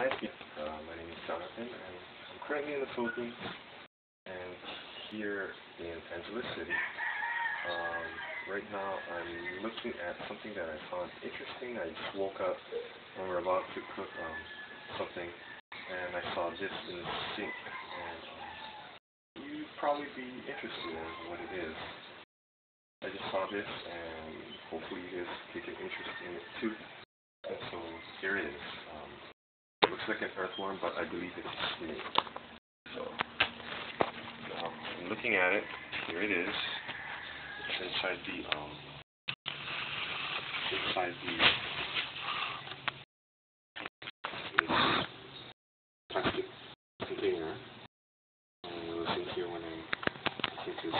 Hi, uh, my name is Jonathan, and I'm currently in the Philippines, and here in Angeles City. Um, right now, I'm looking at something that I found interesting. I just woke up and we're about to cook um, something, and I saw this in the sink, and um, you'd probably be interested in what it is. I just saw this, and hopefully you guys take an interest in it too. And so here it is. Um, it looks like an earthworm, but I believe it's a snake. So now I'm looking at it. Here it is. It's inside the um inside the plastic container. And it was in here when I came to the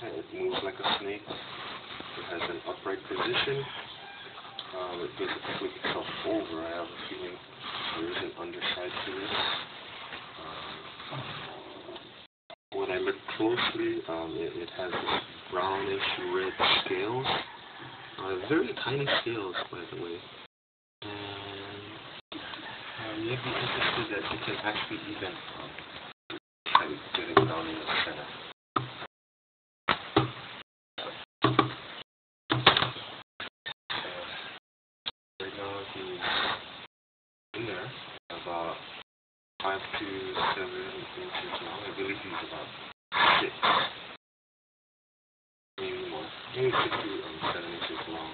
so it moves like a snake. It has an upright position. Um, it flip itself over. I have a feeling there is an underside to this. Um, when I look closely, um, it, it has this brownish red scales. Uh, very tiny scales, by the way. And uh, you'd be interested that you can actually even um, try to get it down in the he's in there, about five to seven inches long. I believe he's about six, maybe more, maybe six to um, seven inches long.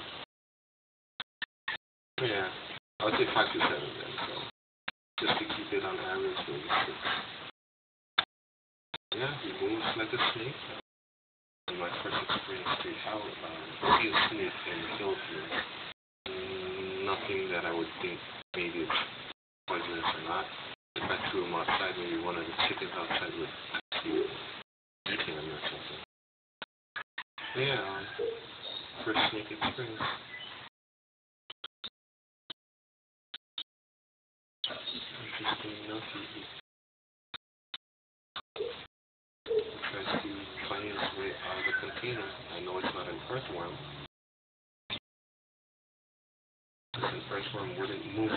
Yeah, I would say five to seven then. So just to keep it on average, maybe six. Yeah, he moves like a snake. In my first experience to how um, see a snake in the Philippines, mm, nothing that I would think maybe it's poisonous or not. If I threw him outside, maybe one of the chickens outside would actually eat him or something. Yeah, um, first snake experience. Interesting enough, he, he tries to find his way out of the container. I know it's not an earthworm. Because an wouldn't move.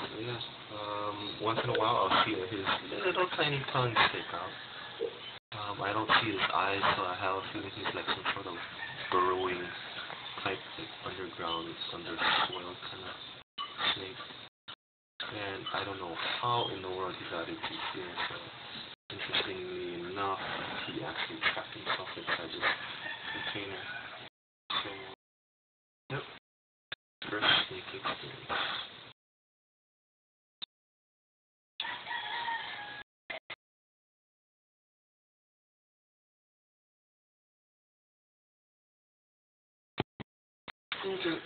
So yeah, um, once in a while I'll see his little tiny tongue stick out. Um, I don't see his eyes, so I have a feeling he's like some sort of burrowing type, like underground, under soil kind of snake. And I don't know how in the world he got into here, so interestingly enough, he actually trapped himself inside this container. Snake experience. Okay.